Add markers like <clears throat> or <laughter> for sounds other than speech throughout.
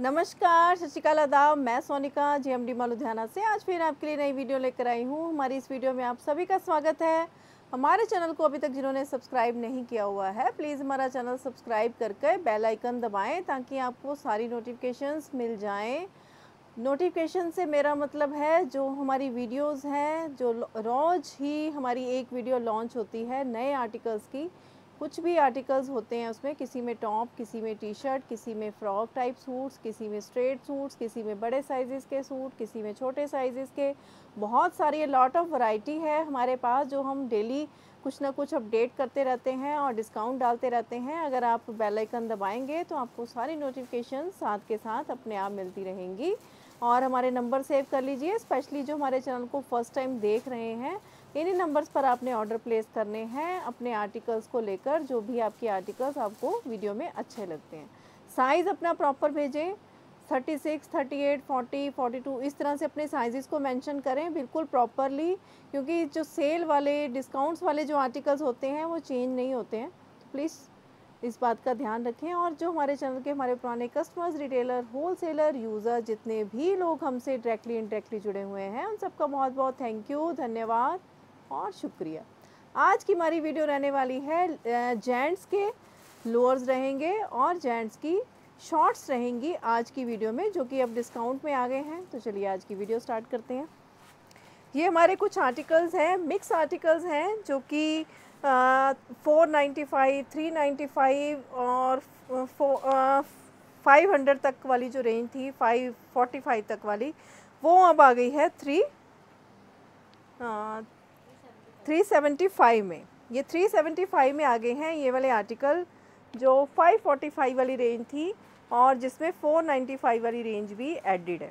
नमस्कार, सत श्रीकाल आदाब। मैं सोनिका जी एम डी लुधियाना से। आज फिर आपके लिए नई वीडियो लेकर आई हूँ। हमारी इस वीडियो में आप सभी का स्वागत है। हमारे चैनल को अभी तक जिन्होंने सब्सक्राइब नहीं किया हुआ है, प्लीज़ हमारा चैनल सब्सक्राइब करके बेल आइकन दबाएँ ताकि आपको सारी नोटिफिकेशंस मिल जाएँ। नोटिफिकेशन से मेरा मतलब है, जो हमारी वीडियोस हैं, जो रोज़ ही हमारी एक वीडियो लॉन्च होती है नए आर्टिकल्स की कुछ भी आर्टिकल्स होते हैं उसमें, किसी में टॉप किसी में टी शर्ट किसी में फ्रॉक टाइप सूट्स किसी में स्ट्रेट सूट्स किसी में बड़े साइज़ के सूट किसी में छोटे साइज़ के, बहुत सारी लॉट ऑफ़ वैरायटी है हमारे पास जो हम डेली कुछ ना कुछ अपडेट करते रहते हैं और डिस्काउंट डालते रहते हैं। अगर आप बेल आइकन दबाएँगे तो आपको सारी नोटिफिकेशन साथ के साथ अपने आप मिलती रहेंगी। और हमारे नंबर सेव कर लीजिए स्पेशली जो हमारे चैनल को फ़र्स्ट टाइम देख रहे हैं इन्हीं नंबर्स पर आपने ऑर्डर प्लेस करने हैं अपने आर्टिकल्स को लेकर जो भी आपके आर्टिकल्स आपको वीडियो में अच्छे लगते हैं। साइज़ अपना प्रॉपर भेजें 36, 38, 40, 42 इस तरह से अपने साइज़ को मेंशन करें बिल्कुल प्रॉपरली क्योंकि जो सेल वाले डिस्काउंट्स वाले जो आर्टिकल्स होते हैं वो चेंज नहीं होते हैं। तो प्लीज़ इस बात का ध्यान रखें और जो हमारे चैनल के हमारे पुराने कस्टमर्स रिटेलर होलसेलर यूज़र जितने भी लोग हमसे डायरेक्टली इनडायरेक्टली जुड़े हुए हैं उन सबका बहुत बहुत थैंक यू धन्यवाद। और शुक्रिया। आज की हमारी वीडियो रहने वाली है जेंट्स के लोअर्स रहेंगे और जेंट्स की शॉर्ट्स रहेंगी आज की वीडियो में, जो कि अब डिस्काउंट में आ गए हैं। तो चलिए आज की वीडियो स्टार्ट करते हैं। ये हमारे कुछ आर्टिकल्स हैं, मिक्स आर्टिकल्स हैं, जो कि four ninety five, three ninety five और फाइव हंड्रेड तक वाली जो रेंज थी, फाइव फोर्टी फाइव तक वाली, वो अब आ गई है थ्री। थ्री सेवेंटी फाइव में। ये थ्री सेवेंटी फाइव में आ गए हैं ये वाले आर्टिकल जो फाइव फोर्टी फाइव वाली रेंज थी और जिसमें फोर नाइन्टी फाइव वाली रेंज भी एडिड है।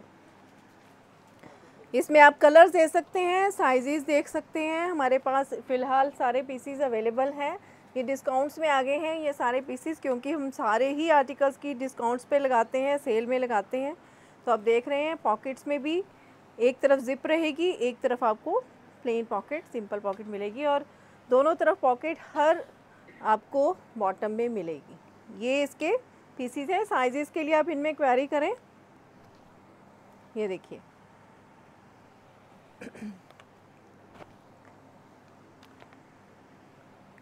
इसमें आप कलर्स दे सकते हैं साइजेस देख सकते हैं। हमारे पास फ़िलहाल सारे पीसीज अवेलेबल हैं। ये डिस्काउंट्स में आ गए हैं, ये सारे पीसीस क्योंकि हम सारे ही आर्टिकल्स की डिस्काउंट्स पे लगाते हैं सेल में लगाते हैं। तो आप देख रहे हैं पॉकेट्स में भी एक तरफ़ ज़िप रहेगी, एक तरफ़ आपको प्लेन पॉकेट सिंपल पॉकेट मिलेगी और दोनों तरफ़ पॉकेट हर आपको बॉटम में मिलेगी। ये इसके पीसीज हैं साइजेस के लिए आप इनमें क्वेरी करें। ये देखिए।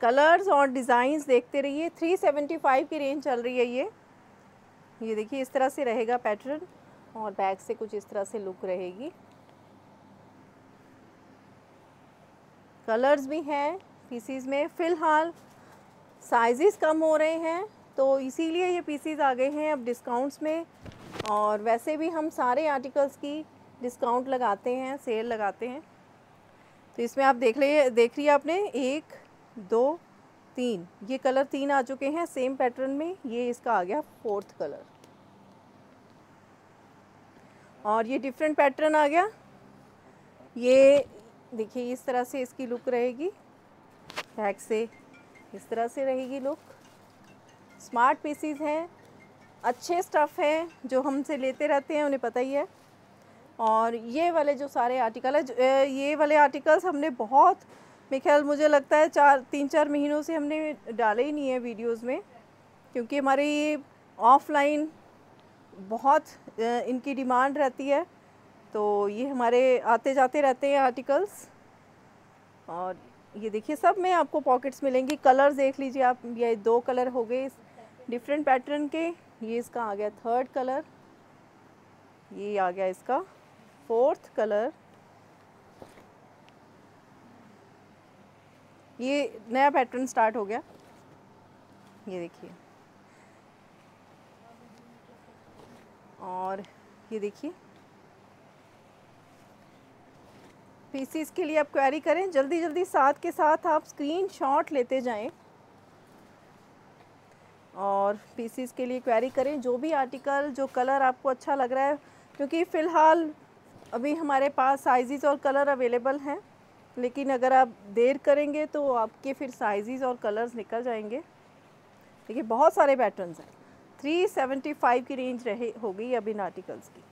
कलर्स और डिज़ाइंस देखते रहिए। 375 की रेंज चल रही है ये। ये देखिए, इस तरह से रहेगा पैटर्न और बैक से कुछ इस तरह से लुक रहेगी। कलर्स भी हैं पीसीज में। फ़िलहाल साइजेस कम हो रहे हैं तो इसीलिए ये पीसीज आ गए हैं अब डिस्काउंट्स में। और वैसे भी हम सारे आर्टिकल्स की डिस्काउंट लगाते हैं सेल लगाते हैं। तो इसमें आप देख लिए देख रही आपने, एक, दो, तीन। ये कलर तीन आ चुके हैं सेम पैटर्न में ये इसका आ गया फोर्थ कलर और ये डिफरेंट पैटर्न आ गया। ये देखिए, इस तरह से इसकी लुक रहेगी। बैक से इस तरह से रहेगी लुक स्मार्ट पीसीज हैं, अच्छे स्टफ़ हैं जो हमसे लेते रहते हैं, उन्हें पता ही है। और ये वाले जो सारे आर्टिकल है ये वाले आर्टिकल्स हमने बहुत, मेरे ख्याल मुझे लगता है चार तीन चार महीनों से हमने डाले ही नहीं है वीडियोस में, क्योंकि हमारी ऑफलाइन बहुत इनकी डिमांड रहती है। तो ये हमारे आते जाते रहते हैं आर्टिकल्स और ये देखिए, सब में आपको पॉकेट्स मिलेंगी। कलर्स देख लीजिए आप, ये दो कलर हो गए डिफरेंट पैटर्न के। ये इसका आ गया थर्ड कलर ये आ गया इसका फोर्थ कलर ये नया पैटर्न स्टार्ट हो गया। ये देखिए। और ये देखिए। पीसीस के लिए आप क्वेरी करें। जल्दी जल्दी साथ के साथ आप स्क्रीन शॉट लेते जाएँ और पीसीस के लिए क्वेरी करें। जो भी आर्टिकल जो कलर आपको अच्छा लग रहा है, क्योंकि फ़िलहाल अभी हमारे पास साइज़ और कलर अवेलेबल हैं, लेकिन अगर आप देर करेंगे तो आपके फिर साइज़ और कलर्स निकल जाएँगे। देखिए, बहुत सारे पैटर्न्स हैं। 375 की रेंज रहे, होगी अब इन आर्टिकल्स की।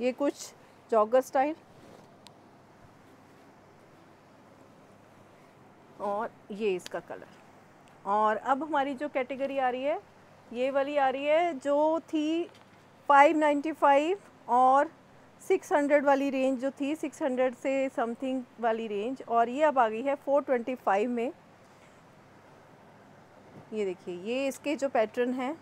ये कुछ जॉगर स्टाइल और ये इसका कलर और अब हमारी जो कैटेगरी आ रही है, ये वाली आ रही है जो थी 595 और 600 वाली रेंज जो थी 600 से समथिंग वाली रेंज और ये अब आ गई है 425 में. ये देखिए, ये इसके जो पैटर्न हैं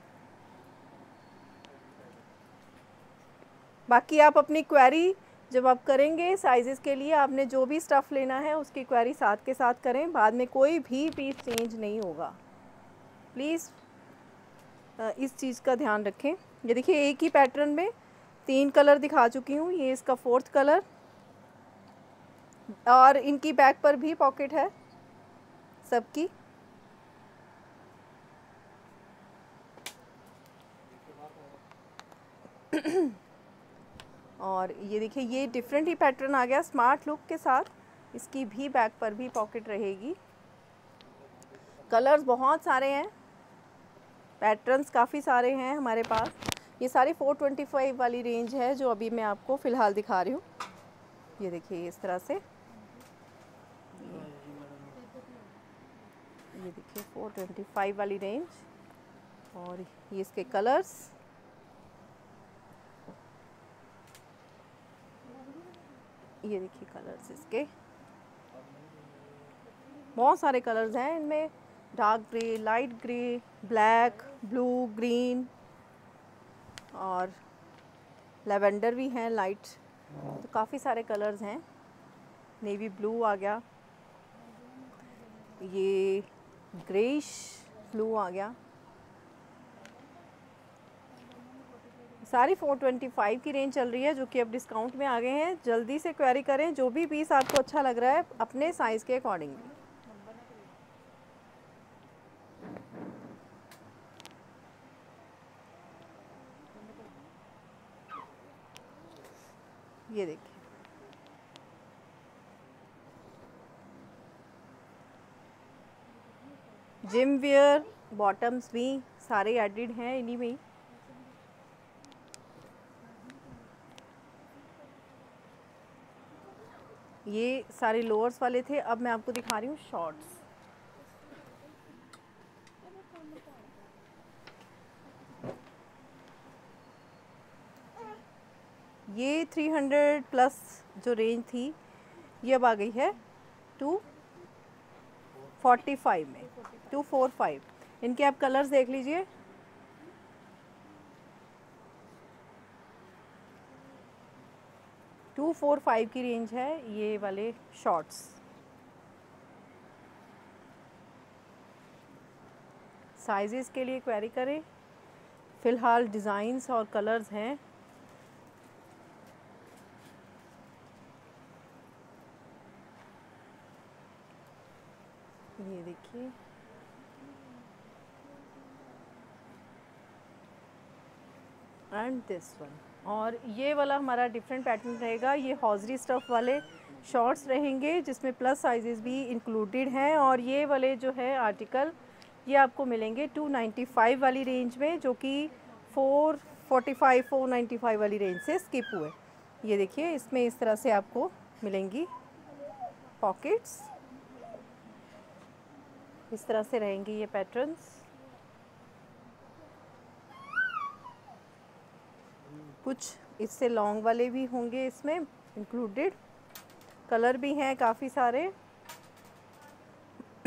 बाकी आप अपनी क्वेरी जब आप करेंगे साइज़ के लिए आपने जो भी स्टफ़ लेना है उसकी क्वेरी साथ के साथ करें, बाद में कोई भी पीस चेंज नहीं होगा। प्लीज़ इस चीज़ का ध्यान रखें। ये देखिए, एक ही पैटर्न में तीन कलर दिखा चुकी हूँ। ये इसका फोर्थ कलर और इनकी बैक पर भी पॉकेट है सबकी। <clears throat> और ये देखिए, ये डिफरेंट ही पैटर्न आ गया स्मार्ट लुक के साथ। इसकी भी बैक पर भी पॉकेट रहेगी। कलर्स बहुत सारे हैं। पैटर्न्स काफ़ी सारे हैं हमारे पास। ये सारी 425 वाली रेंज है जो अभी मैं आपको फ़िलहाल दिखा रही हूँ। ये देखिए, इस तरह से। ये देखिए 425 वाली रेंज और ये इसके कलर्स ये देखिए कलर्स इसके। बहुत सारे कलर्स हैं इनमें। Dark grey light grey black blue green और लेवेंडर भी हैं लाइट तो काफ़ी सारे कलर्स हैं। नेवी ब्लू आ गया। ये ग्रेश ब्लू आ गया। सारी 425 की रेंज चल रही है, जो कि अब डिस्काउंट में आ गए हैं। जल्दी से क्वेरी करें, जो भी पीस आपको अच्छा लग रहा है, अपने साइज़ के अकॉर्डिंगली ये देखिए। जिम वेयर बॉटम्स भी सारे एडिड हैं इन्हीं में ही। ये सारे लोअर्स वाले थे। अब मैं आपको दिखा रही हूँ शॉर्ट्स। ये 300 प्लस जो रेंज थी, ये अब आ गई है टू फोर्टी फाइव में, टू फोर फाइव। इनके आप कलर्स देख लीजिए। टू फोर फाइव की रेंज है ये वाले शॉर्ट्स साइजेस के लिए क्वेरी करें। फ़िलहाल डिज़ाइंस और कलर्स हैं। ये देखिए। एंड दिस वन और ये वाला हमारा डिफरेंट पैटर्न रहेगा। ये हॉजरी स्टफ़ वाले शॉर्ट्स रहेंगे, जिसमें प्लस साइजेस भी इंक्लूडेड हैं। और ये वाले जो है आर्टिकल ये आपको मिलेंगे 295 वाली रेंज में, जो कि 445 495 वाली रेंज से स्किप हुए। ये देखिए, इसमें इस तरह से आपको मिलेंगी पॉकेट्स इस तरह से रहेंगी ये पैटर्न्स कुछ इससे लॉन्ग वाले भी होंगे इसमें इंक्लूडेड कलर भी हैं काफ़ी सारे। <clears throat>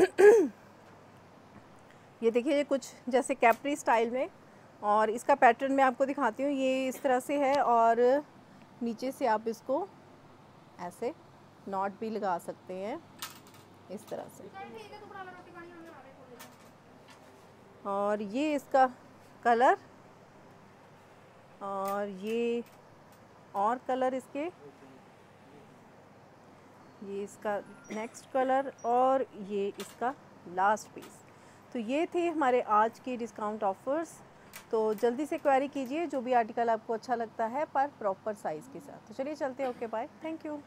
ये देखिए, ये कुछ जैसे कैप्री स्टाइल में, और इसका पैटर्न मैं आपको दिखाती हूँ। ये इस तरह से है, और नीचे से आप इसको ऐसे नॉट भी लगा सकते हैं, इस तरह से। और ये इसका कलर और ये और कलर इसके। ये इसका नेक्स्ट कलर और ये इसका लास्ट पीस तो ये थे हमारे आज के डिस्काउंट ऑफर्स तो जल्दी से क्वेरी कीजिए, जो भी आर्टिकल आपको अच्छा लगता है, पर प्रॉपर साइज़ के साथ। तो चलिए चलते हैं। Okay bye thank you